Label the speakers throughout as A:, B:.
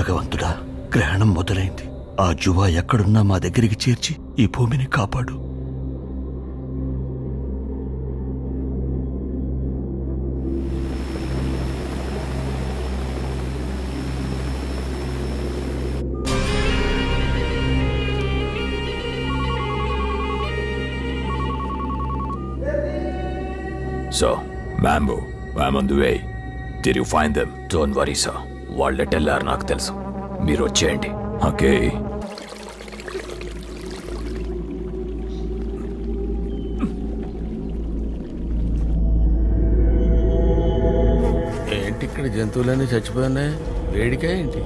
A: భగవంతుడా గ్రహణం మొదలైంది. ఆ జువా ఎక్కడున్నా మా దగ్గరికి చేర్చి ఈ భూమిని కాపాడు.
B: So Mambo I'm on the way did you find them don't worry sir వాళ్ళు ఎటెళ్ళారు నాకు తెలుసు. మీరు వచ్చేయండి. ఓకే.
C: ఏంటి ఇక్కడ జంతువులన్నీ చచ్చిపోయినాయి వేడికా ఏంటి?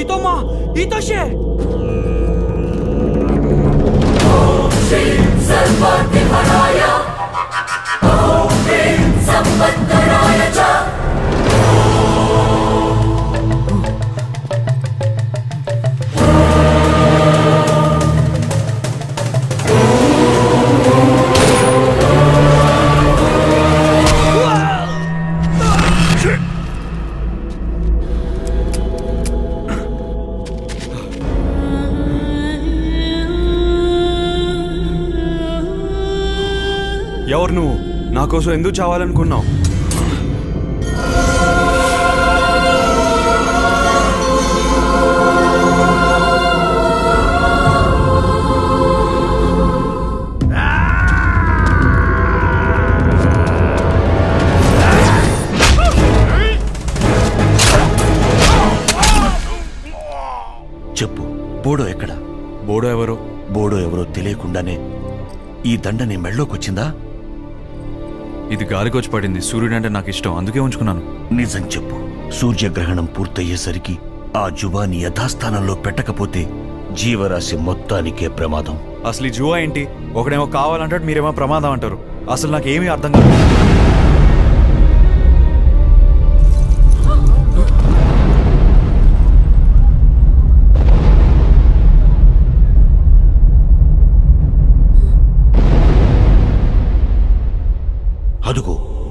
D: ఇతోమా ఇతోషే
E: కోసం ఎందుకు చావాలనుకున్నావు?
A: చెప్పు బోడో ఎక్కడ?
E: బోడో ఎవరు?
A: బోడో ఎవరో తెలియకుండానే ఈ దండ నీ మెళ్ళోకొచ్చిందా
E: ఇది గాలికొచ్చి పడింది. సూర్యుడు అంటే నాకు ఇష్టం. అందుకే ఉంచుకున్నాను.
A: నిజం చెప్పు. సూర్యగ్రహణం పూర్తయ్యేసరికి ఆ జువాని యథాస్థానంలో పెట్టకపోతే జీవరాశి మొత్తానికే ప్రమాదం.
E: అసలు ఈ జువా ఏంటి? ఒకడేమో కావాలంటాడు మీరేమో ప్రమాదం అంటారు. అసలు నాకు ఏమీ అర్థం కాదు.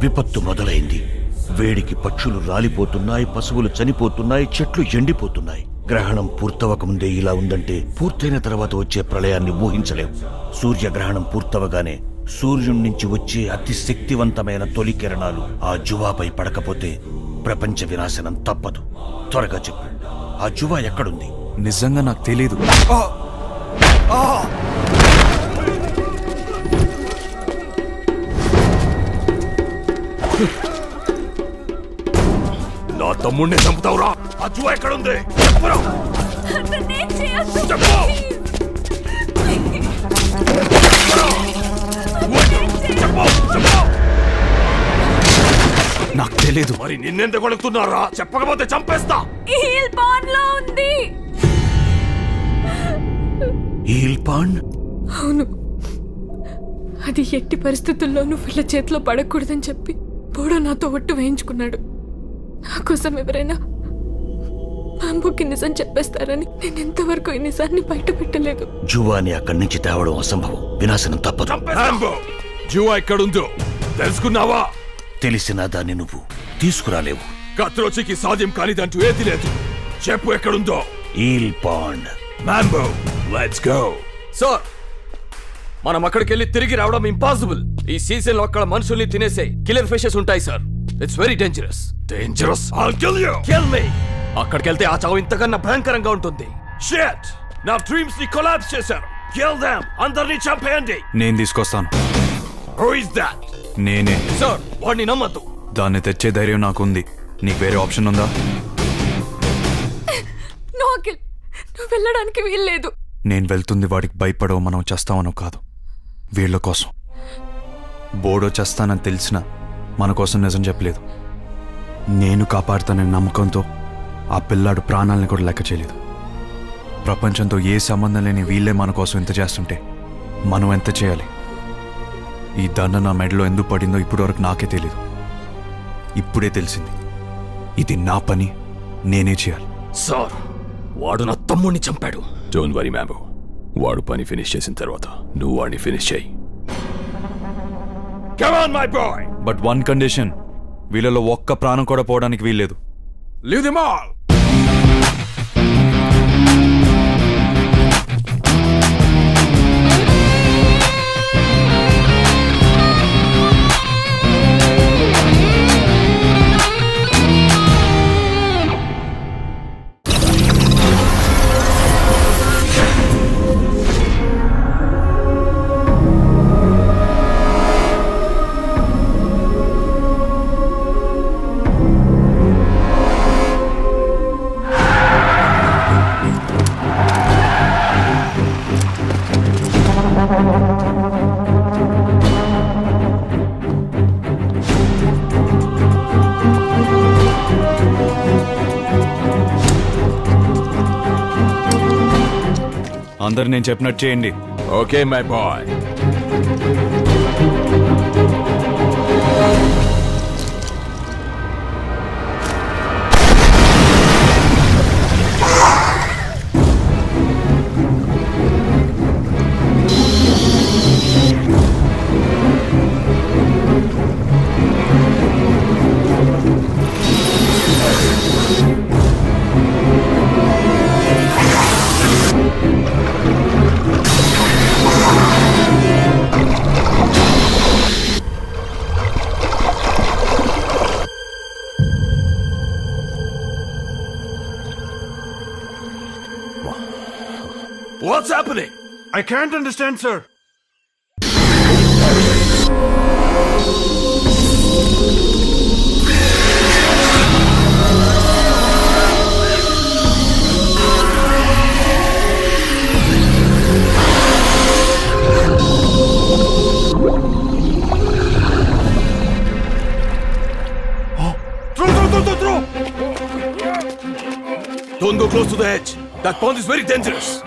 A: విపత్తు మొదలైంది. వేడికి పక్షులు రాలిపోతున్నాయి పశువులు చనిపోతున్నాయి చెట్లు ఎండిపోతున్నాయి. గ్రహణం పూర్తవకముందే ఇలా ఉందంటే పూర్తయిన తర్వాత వచ్చే ప్రళయాన్ని ఊహించలేం. సూర్యగ్రహణం పూర్తవగానే సూర్యుడి నుంచి వచ్చే అతి శక్తివంతమైన తొలి కిరణాలు ఆ జువాపై పడకపోతే ప్రపంచ వినాశనం తప్పదు. త్వరగా చెప్పు ఆ జువా ఎక్కడుంది?
E: నిజంగా నాకు తెలీదు.
B: నా తమ్ముడిని చంపుతావురా. ఆ జువా ఎక్కడుంది? చెప్పురా. చెప్పు. చెప్పు. చెప్పు.
E: నాకు తెలీదు.
B: మరి నిన్నెందుకు కొడుకుతున్నారా చెప్పకపోతే చంపేస్తా.
F: హీల్ బాన్లో ఉంది అవును. అది ఎట్టి పరిస్థితుల్లోనూ వీళ్ళ చేతిలో పడకూడదని చెప్పి పోడో నాతో ఒట్టు వేయించుకున్నాడు. నా కోసం ఎవరైనా బాంబుకి నిజం చెప్పేస్తారని నేను ఇంతవరకు ఈ నిజాన్ని బయట పెట్టలేదు.
A: జువాని అక్కడి నుంచి తేవడం అసంభవం. వినాశనం తప్పదు.
B: జువా ఎక్కడుందో తెలుసుకున్నావా?
A: తెలిసిన దాన్ని నువ్వు తీసుకురాలేవు.
B: కత్రోచికి సాధ్యం కానిదంటూ ఏది లేదు. చెప్పు ఎక్కడుందో.
A: Eel pond.
B: Mambo let's go.
C: Sir మనం అక్కడికి వెళ్ళి తిరిగి రావడం ఇంపాసిబుల్. ఈ సీజన్లో అక్కడ మనుషుల్ని తినేసే కిల్లర్ ఫిషెస్ ఉంటాయి sir. It's very dangerous
B: dangerous I'll kill you
C: kill me అక్కడికి వెళ్తే ఆ చావు ఇంతకన్నా భయంకరంగా ఉంటుంది.
B: షిట్ నా డ్రీమ్స్ని కొలాప్స్ చేశారు. కిల్ దెం అందరిని చంపేయండి!
E: నేను తీసుకొస్తాను.
B: హూ ఇస్ దట్
E: నేనే.
C: సార్ వాడిని నమ్మద్దు.
E: దాన్ని తెచ్చే ధైర్యం నాకుంది. నీకు వేరే ఆప్షన్ ఉందా?
F: నువ్వు వెళ్ళడానికి వీల్లేదు.
E: నేను వెళ్తుంది వాడికి భయపడవు మనం చేస్తామనో కాదు. వీళ్ళ కోసం. బోడో చేస్తానని తెలిసిన మన కోసం నిజం చెప్పలేదు. నేను కాపాడుతానని నమ్మకంతో ఆ పిల్లాడు ప్రాణాలను కూడా లెక్క చేయలేదు. ప్రపంచంతో ఏ సంబంధం లేని వీళ్ళే మన కోసం ఎంత చేస్తుంటే మనం ఎంత చేయాలి? ఈ దండ నా మెడలో ఎందుకు పడిందో ఇప్పటివరకు నాకే తెలియదు ఇప్పుడే తెలిసింది. ఇది నా పని నేనే చేయాలి.
B: సార్ వాడు నా తమ్ముడిని చంపాడు. డోంట్ వరీ మ్యాంబో వాడు పని ఫినిష్ చేసిన తర్వాత నువ్వు వాడిని ఫినిష్ చేయి. Come on, my boy!
E: But one condition వీళ్ళలో ఒక్క ప్రాణం కూడా పోవడానికి వీల్లేదు
B: Leave them all!
E: అందరు నేను చెప్పినట్టు చేయండి.
G: Okay my boy
E: I can't understand, sir.
B: Don't go close to the edge. That pond is very dangerous.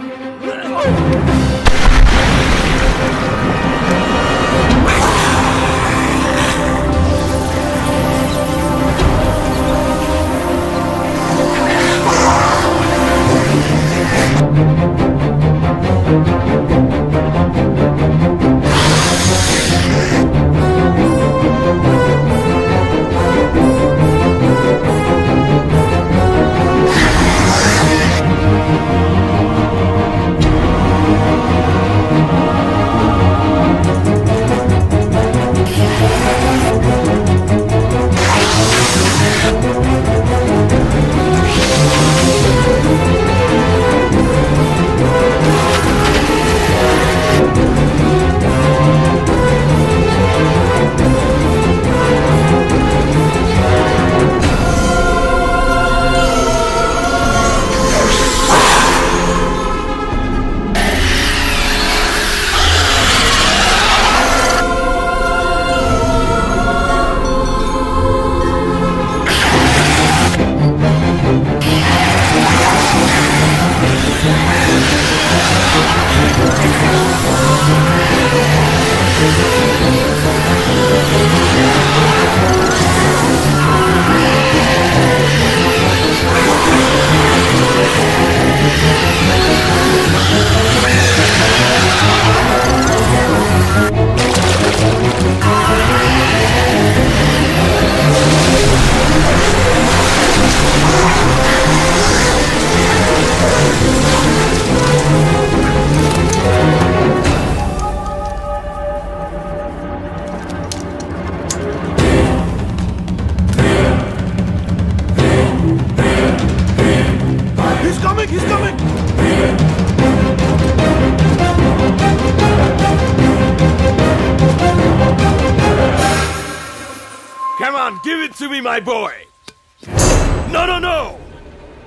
B: Boy. No, no, no.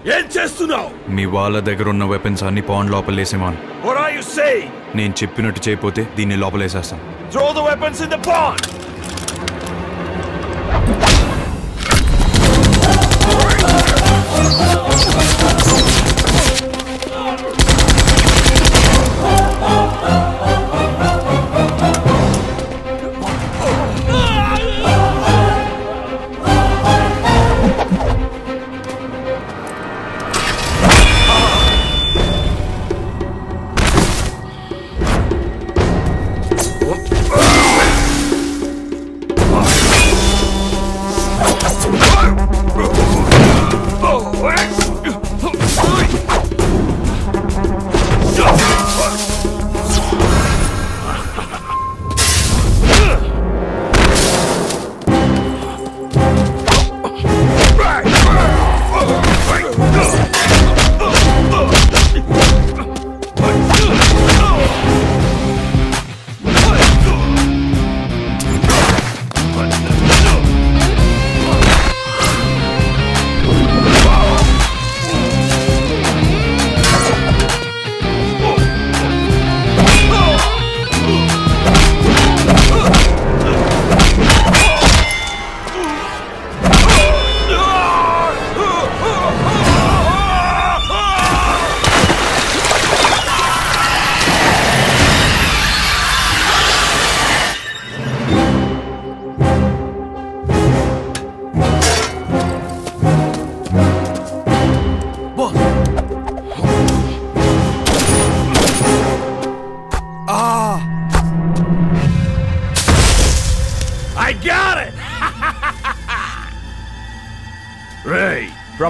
B: ఏం చేస్తున్నావు
E: మీ వాళ్ళ దగ్గర ఉన్న వెపన్స్ అన్ని పాండ్ లోపలేసేమాను
B: What are you saying?
E: నేను చెప్పినట్టు చేయకపోతే దీన్ని లోపలేసేస్తాను
B: Throw the weapons in the pond.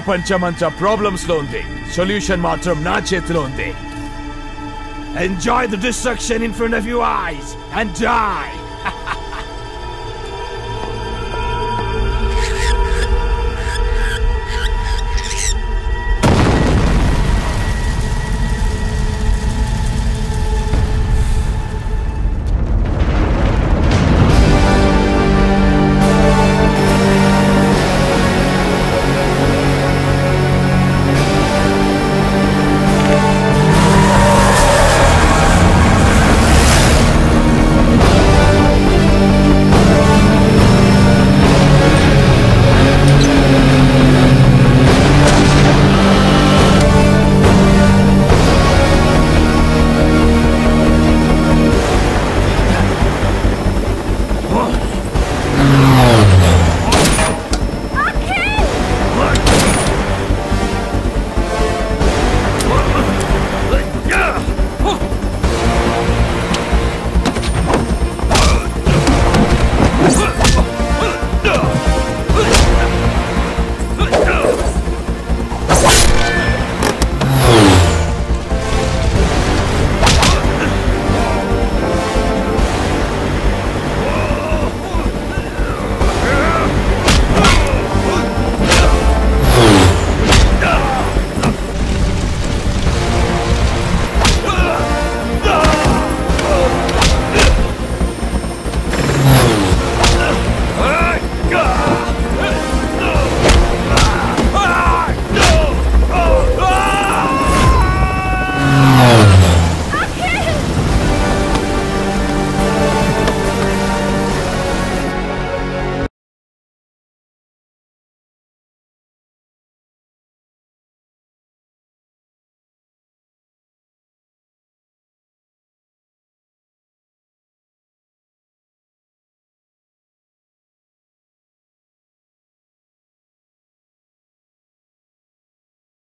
B: ప్రపంచమంతా ప్రాబ్లమ్స్లో ఉంది. సొల్యూషన్ మాత్రం నా చేతిలో ఉంది. Enjoy the destruction in front of you eyes and joy